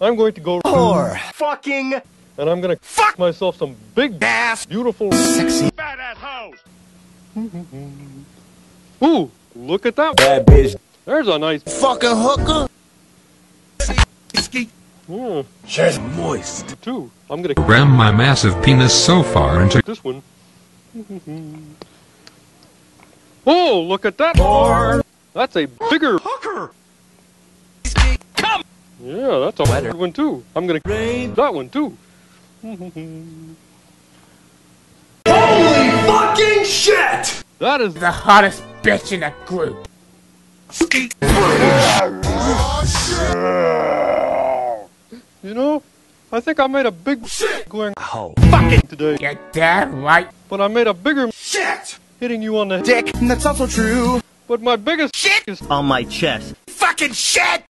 I'm going to go Whore. Fucking. and I'm gonna fuck myself some big Ass. beautiful Sexy. Fat ass hoes. Ooh, look at that. Bad bitch. There's a nice Fucking hooker. yeah, She's moist. too. I'm gonna ram my massive penis so far into this one. oh, look at that. Whore. That's a bigger. Hooker. That's a better one too. I'm gonna Rain. that one too. Holy fucking shit! That is the hottest bitch in the group. You know, I think I made a big shit going Oh. fucking today, You're right. but I made a bigger Shit! hitting you on the Dick. And that's also true. But my biggest shit is on my chest. Fucking shit!